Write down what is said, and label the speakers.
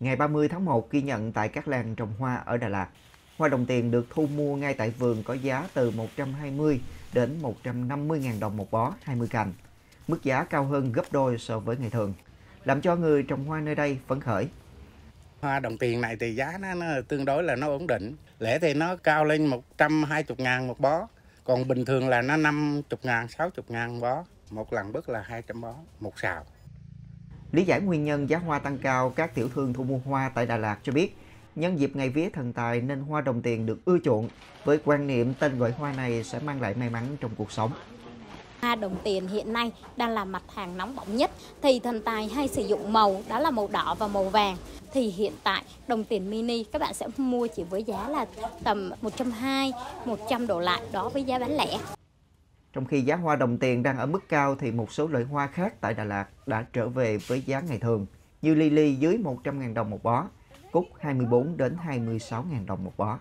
Speaker 1: ngày 30 tháng 1 ghi nhận tại các làng trồng hoa ở Đà Lạt. Hoa đồng tiền được thu mua ngay tại vườn có giá từ 120 đến 150 ngàn đồng một bó 20 cành. Mức giá cao hơn gấp đôi so với ngày thường, làm cho người trồng hoa nơi đây phấn khởi.
Speaker 2: Hoa đồng tiền này thì giá nó, nó tương đối là nó ổn định. lẽ thì nó cao lên 120 ngàn một bó. Còn bình thường là nó 50 ngàn, 60 ngàn bó. Một lần bức là 200 bó, một xào.
Speaker 1: Lý giải nguyên nhân giá hoa tăng cao, các tiểu thương thu mua hoa tại Đà Lạt cho biết, nhân dịp ngày vía thần tài nên hoa đồng tiền được ưa chuộng với quan niệm tên gọi hoa này sẽ mang lại may mắn trong cuộc sống.
Speaker 3: Hoa đồng tiền hiện nay đang là mặt hàng nóng bỏng nhất thì thần tài hay sử dụng màu đó là màu đỏ và màu vàng thì hiện tại đồng tiền mini các bạn sẽ mua chỉ với giá là tầm 120 100 đổ lại đó với giá bán lẻ.
Speaker 1: Trong khi giá hoa đồng tiền đang ở mức cao thì một số loại hoa khác tại Đà Lạt đã trở về với giá ngày thường như lily dưới 100.000 đồng một bó, cúc 24 đến 26.000 đồng một bó.